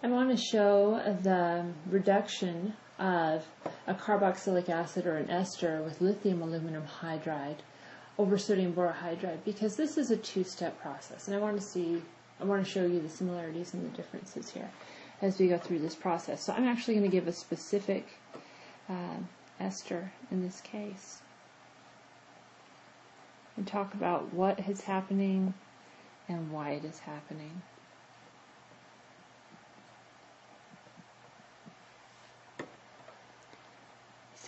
I want to show the reduction of a carboxylic acid or an ester with lithium aluminum hydride over sodium borohydride because this is a two-step process and I want to see I want to show you the similarities and the differences here as we go through this process. So I'm actually going to give a specific uh, ester in this case and talk about what is happening and why it is happening.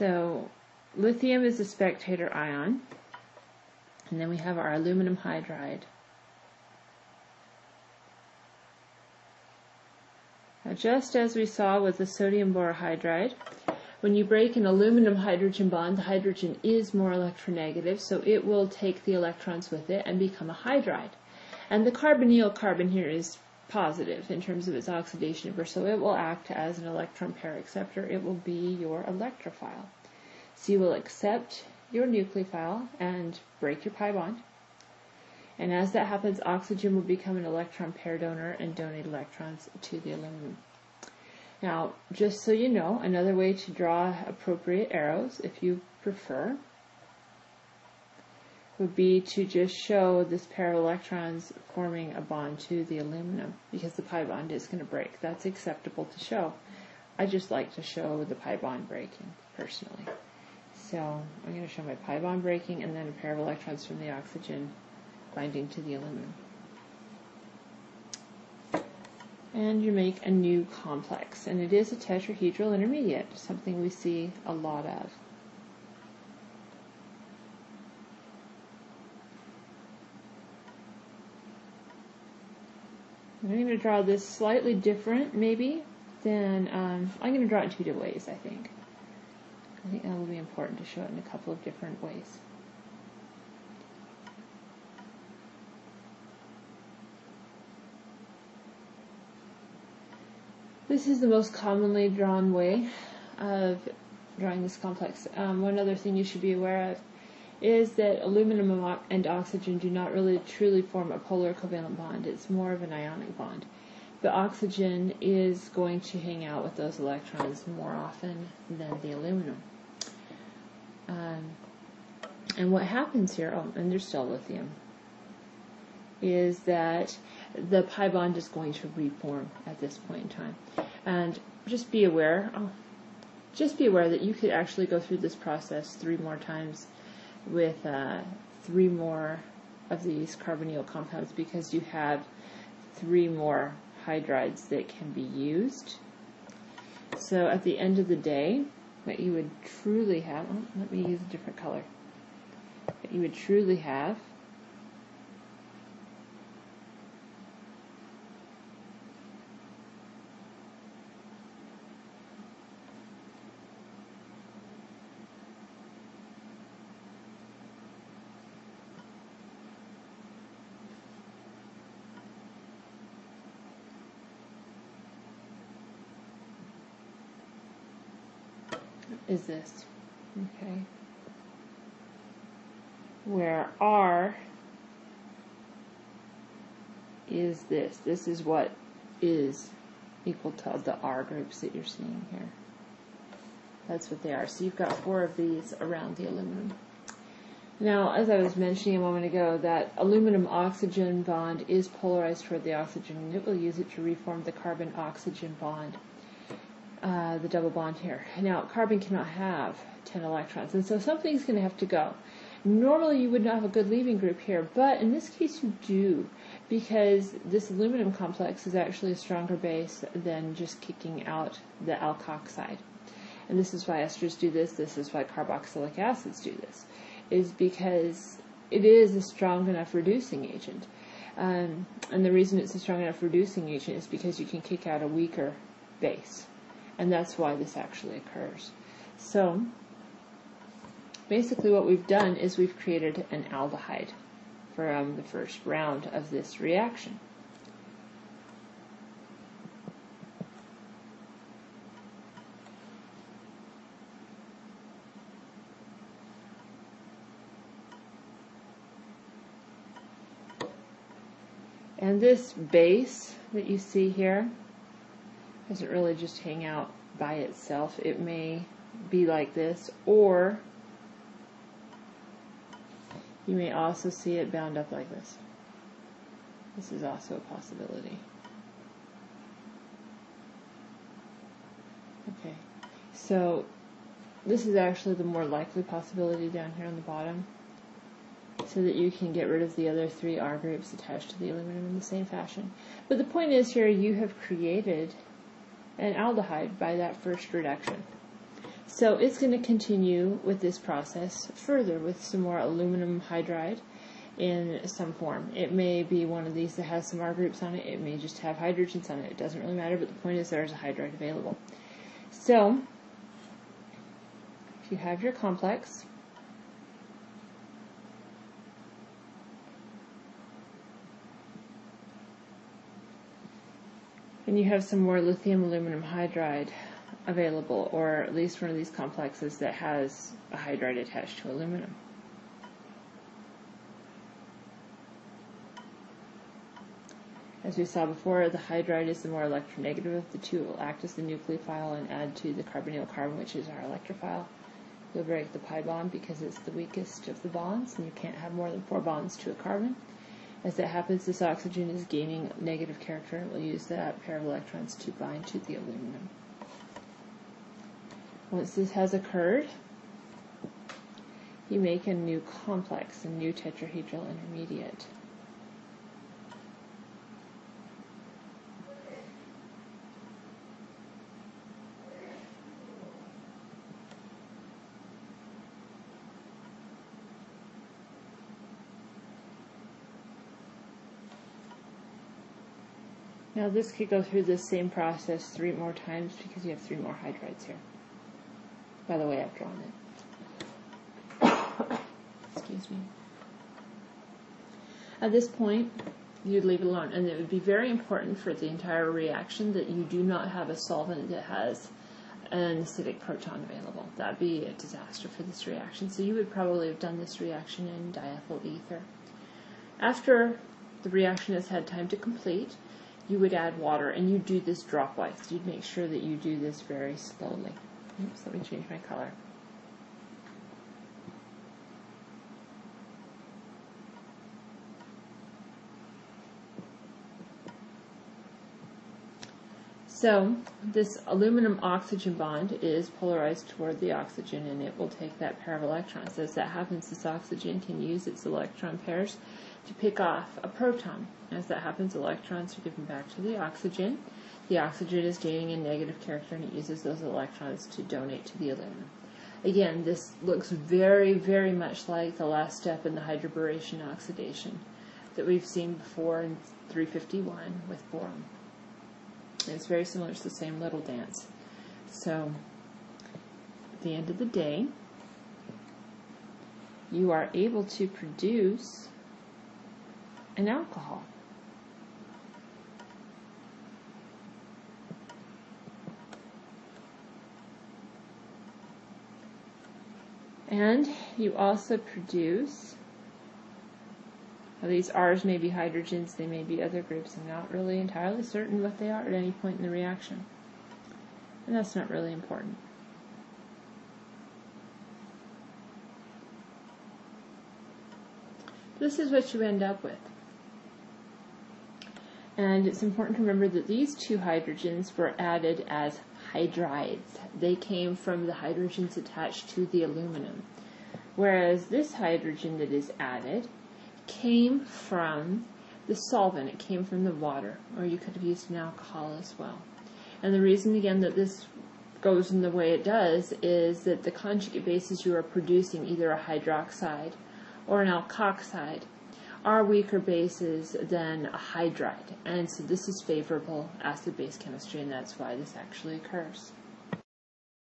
So lithium is a spectator ion. And then we have our aluminum hydride. Now just as we saw with the sodium borohydride, when you break an aluminum hydrogen bond, the hydrogen is more electronegative, so it will take the electrons with it and become a hydride. And the carbonyl carbon here is positive in terms of its oxidation number, so it will act as an electron pair acceptor. It will be your electrophile. So you will accept your nucleophile and break your pi bond. And as that happens, oxygen will become an electron pair donor and donate electrons to the aluminum. Now, just so you know, another way to draw appropriate arrows, if you prefer, would be to just show this pair of electrons forming a bond to the aluminum because the pi bond is going to break. That's acceptable to show. I just like to show the pi bond breaking personally. So I'm going to show my pi bond breaking and then a pair of electrons from the oxygen binding to the aluminum. And you make a new complex, and it is a tetrahedral intermediate, something we see a lot of. I'm going to draw this slightly different, maybe, than, um, I'm going to draw it in two different ways, I think. I think that will be important to show it in a couple of different ways. This is the most commonly drawn way of drawing this complex. Um, one other thing you should be aware of is that aluminum and oxygen do not really truly form a polar covalent bond. It's more of an ionic bond. The oxygen is going to hang out with those electrons more often than the aluminum. Um, and what happens here, oh, and there's still lithium, is that the pi bond is going to reform at this point in time. And just be aware, oh, just be aware that you could actually go through this process three more times with uh, three more of these carbonyl compounds because you have three more hydrides that can be used. So at the end of the day, what you would truly have, oh, let me use a different color. What you would truly have is this. Okay. Where R is this. This is what is equal to the R groups that you're seeing here. That's what they are. So you've got four of these around the aluminum. Now, as I was mentioning a moment ago, that aluminum oxygen bond is polarized toward the oxygen, and it will use it to reform the carbon oxygen bond uh, the double bond here. Now, carbon cannot have 10 electrons, and so something's going to have to go. Normally, you would not have a good leaving group here, but in this case, you do, because this aluminum complex is actually a stronger base than just kicking out the alkoxide. And this is why esters do this, this is why carboxylic acids do this, is because it is a strong enough reducing agent. Um, and the reason it's a strong enough reducing agent is because you can kick out a weaker base and that's why this actually occurs. So basically what we've done is we've created an aldehyde from the first round of this reaction. And this base that you see here doesn't really just hang out by itself. It may be like this, or you may also see it bound up like this. This is also a possibility. Okay, so this is actually the more likely possibility down here on the bottom so that you can get rid of the other three R groups attached to the aluminum in the same fashion. But the point is here you have created an aldehyde by that first reduction. So it's going to continue with this process further with some more aluminum hydride in some form. It may be one of these that has some R groups on it. It may just have hydrogens on it. It doesn't really matter, but the point is there's a hydride available. So, if you have your complex, and you have some more lithium aluminum hydride available, or at least one of these complexes that has a hydride attached to aluminum. As we saw before, the hydride is the more electronegative of the two. It will act as the nucleophile and add to the carbonyl carbon, which is our electrophile. You'll break the pi bond because it's the weakest of the bonds, and you can't have more than four bonds to a carbon. As that happens, this oxygen is gaining negative character, and will use that pair of electrons to bind to the aluminum. Once this has occurred, you make a new complex, a new tetrahedral intermediate. Now this could go through the same process three more times because you have three more hydrides here. By the way I've drawn it. Excuse me. At this point, you'd leave it alone. And it would be very important for the entire reaction that you do not have a solvent that has an acidic proton available. That'd be a disaster for this reaction. So you would probably have done this reaction in diethyl ether. After the reaction has had time to complete, you would add water and you do this dropwise. You'd make sure that you do this very slowly. Oops, let me change my color. So this aluminum oxygen bond is polarized toward the oxygen and it will take that pair of electrons. As that happens, this oxygen can use its electron pairs to pick off a proton. As that happens, electrons are given back to the oxygen. The oxygen is gaining a negative character and it uses those electrons to donate to the aluminum. Again, this looks very, very much like the last step in the hydroboration oxidation that we've seen before in 351 with boron. it's very similar, it's the same little dance. So, at the end of the day, you are able to produce an alcohol. And you also produce, these R's may be hydrogens, they may be other groups. I'm not really entirely certain what they are at any point in the reaction. And that's not really important. This is what you end up with. And it's important to remember that these two hydrogens were added as hydrides. They came from the hydrogens attached to the aluminum. Whereas this hydrogen that is added came from the solvent, it came from the water, or you could have used an alcohol as well. And the reason again that this goes in the way it does is that the conjugate bases you are producing, either a hydroxide or an alkoxide, are weaker bases than a hydride. And so this is favorable acid-base chemistry, and that's why this actually occurs.